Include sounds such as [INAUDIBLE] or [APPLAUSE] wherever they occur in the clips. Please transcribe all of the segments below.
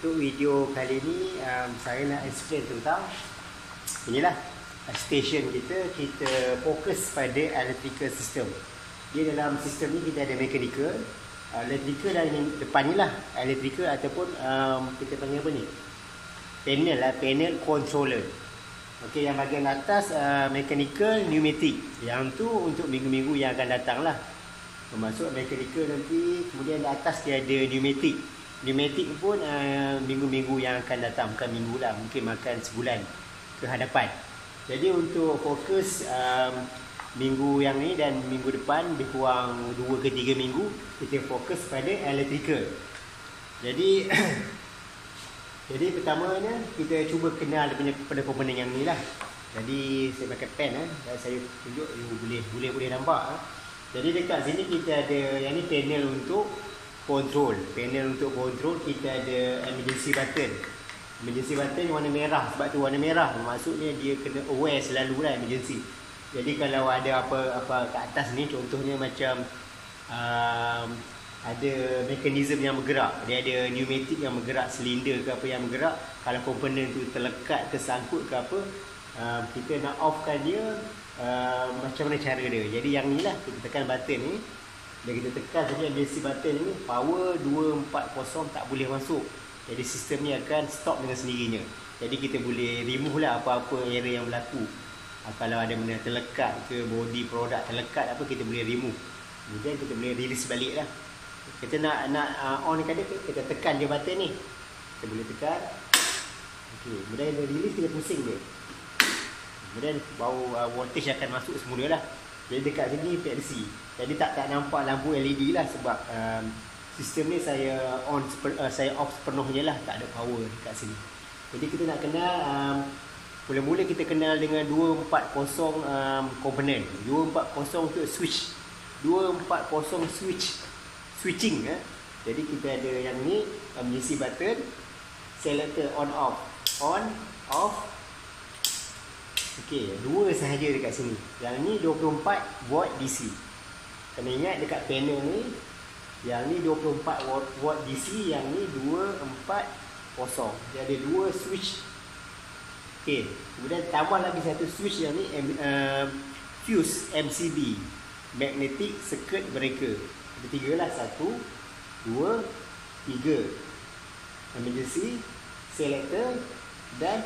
untuk video kali ni um, saya nak explain tentang inilah station kita kita fokus pada electrical system dia dalam sistem ni kita ada mechanical uh, electrical dan yang depan ni lah electrical ataupun um, kita panggil apa ni panel lah panel controller Okey, yang bahagian atas uh, mechanical pneumatic. Yang tu untuk minggu-minggu yang akan datang lah. Termasuk mechanical nanti. Kemudian di atas dia ada pneumatic. Pneumatic pun uh, minggu-minggu yang akan datang. Bukan minggu lah. Mungkin makan sebulan ke hadapan. Jadi untuk fokus um, minggu yang ni dan minggu depan. Lebih kurang 2 ke 3 minggu. Kita fokus pada electrical. Jadi [COUGHS] Jadi pertamanya kita cuba kenal pada komponen yang ni lah. Jadi saya pakai pen eh dan saya tunjuk you boleh boleh boleh nampak eh. Jadi dekat sini kita ada yang ni panel untuk control. Panel untuk control kita ada emergency button. Emergency button warna merah sebab tu warna merah maksudnya dia kena aware selalu lah emergency. Jadi kalau ada apa apa kat atas ni contohnya macam um, ada mekanisme yang bergerak dia ada pneumatik yang bergerak silinder ke apa yang bergerak kalau komponen tu terlekat ke sangkut ke apa uh, kita nak offkan dia uh, macam mana cara dia jadi yang ni lah kita tekan button ni dan kita tekan saja emergency button ni power 240 tak boleh masuk. Jadi sistem ni akan stop dengan sendirinya. Jadi kita boleh remove lah apa-apa error yang berlaku. Uh, kalau ada benda terlekat ke body produk terlekat apa kita boleh remove. Kemudian kita boleh release balik lah. Kita nak nak uh, on kan dia kita tekan dia button ni. Kita boleh tekan. Okey kemudian dia release kita pusing dia. Kemudian bau uh, voltage akan masuk semula lah jadi dekat sini PLC jadi tak tak nampak lampu LED lah sebab um, sistem ni saya on uh, saya off sepenuhnya lah tak ada power dekat sini jadi kita nak kenal um, mula-mula kita kenal dengan 240 um, komponen 240 untuk switch 240 switch switching eh. Jadi kita ada yang ni mengisi button selector on off. On off. Okey, dua sahaja dekat sini. Yang ni 24 volt DC. Kena ingat dekat panel ni yang ni 24 volt, volt DC, yang ni 240. Dia ada dua switch. Okey, kemudian tambah lagi satu switch yang ni uh, fuse MCB magnetic circuit breaker ada tiga lah. Satu, dua, tiga. Emergency, selector dan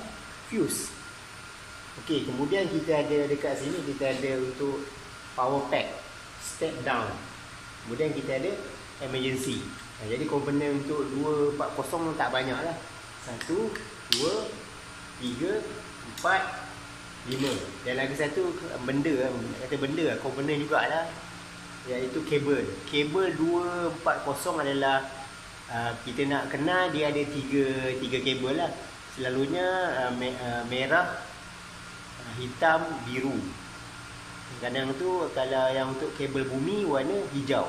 fuse. Okey, kemudian kita ada dekat sini kita ada untuk power pack, step down. Kemudian kita ada emergency. Nah, jadi komponen untuk 240 tak banyak lah. Satu, dua, tiga, empat, lima. Dan lagi satu benda, kata benda, komponen jugalah iaitu kabel. Kabel 240 adalah uh, kita nak kenal dia ada tiga tiga kabel lah. Selalunya uh, me, merah, hitam, biru. Kadang tu kalau yang untuk kabel bumi warna hijau.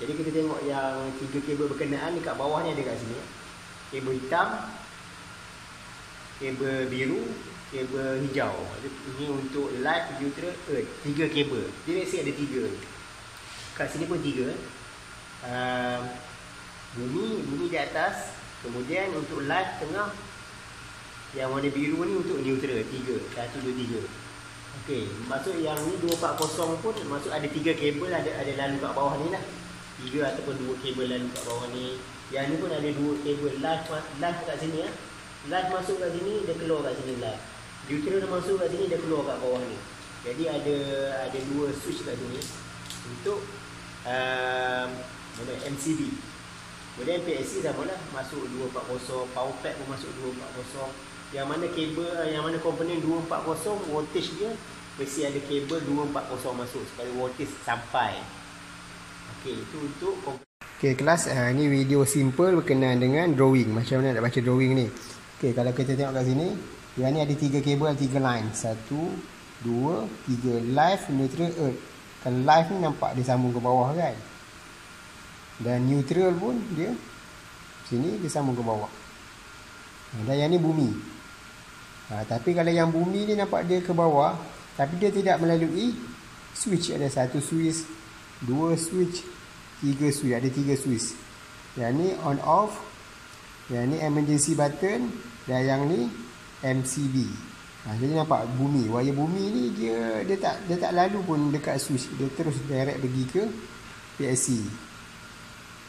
Jadi kita tengok yang tiga kabel berkenaan dekat bawah ni ada kat sini. Kabel hitam, kabel biru, kabel hijau. Ini untuk live neutral earth. Tiga kabel. Jadi saya ada tiga kat sini pun tiga uh, bumi bumi di atas kemudian untuk light tengah yang warna biru ni untuk neutral tiga satu dua tiga Okey, maksud yang ni 240 pun maksud ada tiga kabel ada ada lalu kat bawah ni lah. Tiga ataupun dua kabel lalu kat bawah ni. Yang ni pun ada dua kabel live live kat sini ya. Live masuk kat sini dia keluar kat sini live. Neutral masuk kat sini dia keluar kat bawah ni. Jadi ada ada dua switch kat sini untuk um, MCB kemudian PSC sama lah masuk 240 power pack pun masuk 240 yang mana kabel yang mana komponen 240 voltage dia mesti ada kabel 240 masuk supaya voltage sampai Okey, itu untuk Okey, kelas uh, ni video simple berkenaan dengan drawing macam mana nak baca drawing ni Okey, kalau kita tengok kat sini yang ni ada tiga kabel tiga line satu dua tiga live neutral earth Kan live ni nampak dia sambung ke bawah kan. Dan neutral pun dia sini dia sambung ke bawah. Dan yang ni bumi. Ha, tapi kalau yang bumi ni nampak dia ke bawah, tapi dia tidak melalui switch ada satu switch, dua switch, tiga switch, ada tiga switch. Yang ni on off, Yang ni emergency button dan yang ni MCB. Ha, jadi nampak bumi, wire bumi ni dia dia tak dia tak lalu pun dekat switch, dia terus direct pergi ke PLC.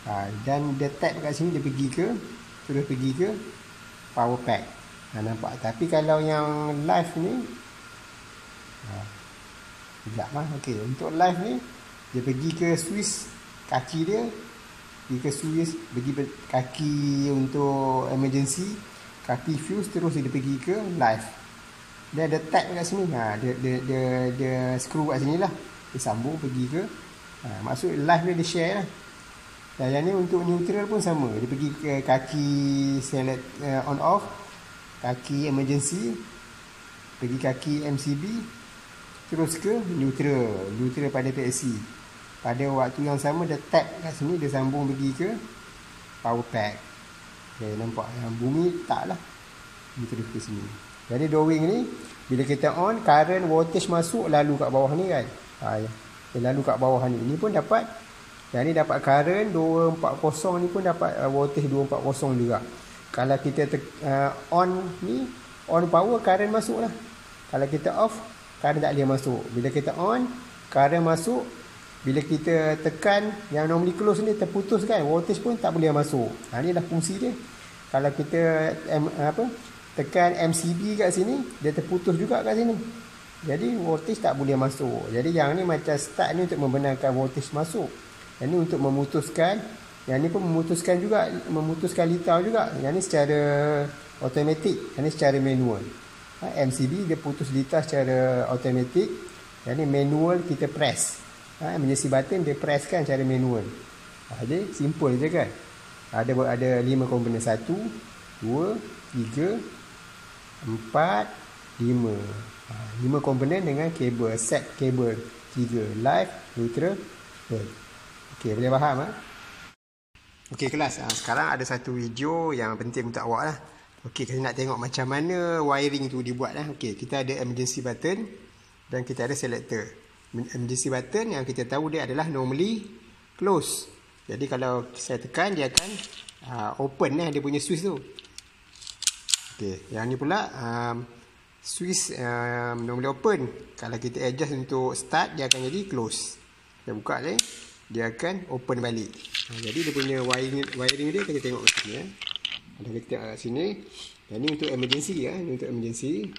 Ha, dan dia tap kat sini dia pergi ke terus pergi ke power pack. Ha, nampak. Tapi kalau yang live ni ha, sekejap lah. Okay. Untuk live ni dia pergi ke switch kaki dia pergi ke switch pergi kaki untuk emergency kaki fuse terus dia pergi ke live dia ada tag kat sini ha, dia, dia, dia, dia screw kat sini lah dia sambung pergi ke ha, maksud live dia dia share lah dan yang ni untuk neutral pun sama dia pergi ke kaki select uh, on off kaki emergency. Pergi kaki MCB terus ke neutral neutral pada PLC pada waktu yang sama dia tap kat sini. Dia sambung pergi ke power pack. Okay, nampak yang bumi tak lah. Neutral ke sini. Jadi drawing ni bila kita on current voltage masuk lalu kat bawah ni kan? Ha, ya. lalu kat bawah ni. Ni pun dapat yang ni dapat current 240 ni pun dapat uh, voltage 240 juga kalau kita uh, on ni on power current masuk lah kalau kita off current tak boleh masuk. Bila kita on current masuk. Bila kita tekan yang normally close ni terputus kan voltage pun tak boleh masuk. Ha, ni fungsi dia. Kalau kita M, apa tekan MCB kat sini dia terputus juga kat sini. Jadi voltage tak boleh masuk. Jadi yang ni macam start ni untuk membenarkan voltage masuk. Yang ni untuk memutuskan yang ni pun memutuskan juga memutuskan litar juga. Yang ni secara automatik, yang ni secara manual. Ha, MCB dia putus litar secara automatik. Yang ni manual kita press. Ha, emergency button dia press kan secara manual. Ha, jadi simple je kan. Ada ada lima komponen satu, dua, tiga, empat, lima. Ha, lima komponen dengan kabel set kabel tiga live neutral. Okey, boleh faham ah? Ha? Okey kelas, ha, sekarang ada satu video yang penting untuk awak lah. Okey, kita nak tengok macam mana wiring tu dibuat lah. Okey, kita ada emergency button dan kita ada selector. Emergency button yang kita tahu dia adalah normally close. Jadi kalau saya tekan dia akan uh, open lah dia punya switch tu. Okey, yang ni pula um, switch um, normally open. Kalau kita adjust untuk start dia akan jadi close. Kita buka ni dia akan open balik. Ha, jadi dia punya wiring wiring dia kita tengok kat sini ya. Ada kita kat sini. Yang ni untuk emergency ya, ini untuk emergency.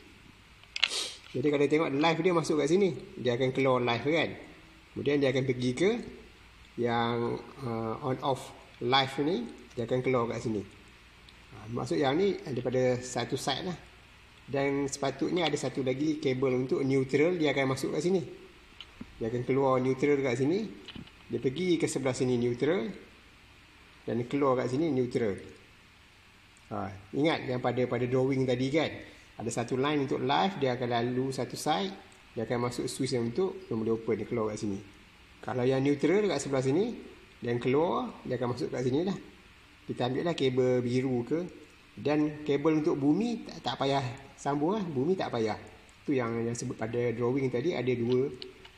Jadi kalau tengok live dia masuk kat sini, dia akan keluar live kan. Kemudian dia akan pergi ke yang uh, on off live ni, dia akan keluar kat sini. Ha, maksud yang ni daripada satu side lah. Dan sepatutnya ada satu lagi kabel untuk neutral dia akan masuk kat sini. Dia akan keluar neutral kat sini dia pergi ke sebelah sini neutral dan keluar kat sini neutral. Ha, ingat yang pada pada drawing tadi kan. Ada satu line untuk live dia akan lalu satu side, dia akan masuk switch yang untuk nombor open dia keluar kat sini. Kalau yang neutral dekat sebelah sini dan keluar dia akan masuk kat sini lah. Kita ambil lah kabel biru ke dan kabel untuk bumi tak, tak payah sambung lah. Bumi tak payah. Tu yang yang sebut pada drawing tadi ada dua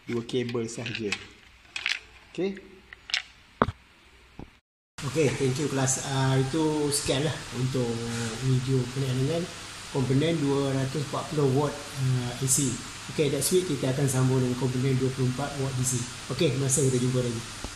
dua kabel sahaja. Okay. Okay, thank you kelas. Uh, itu sekian lah untuk video penilaian komponen 240 watt uh, AC. Okay, that's it. Kita akan sambung dengan komponen 24 watt DC. Okay, masa kita jumpa lagi.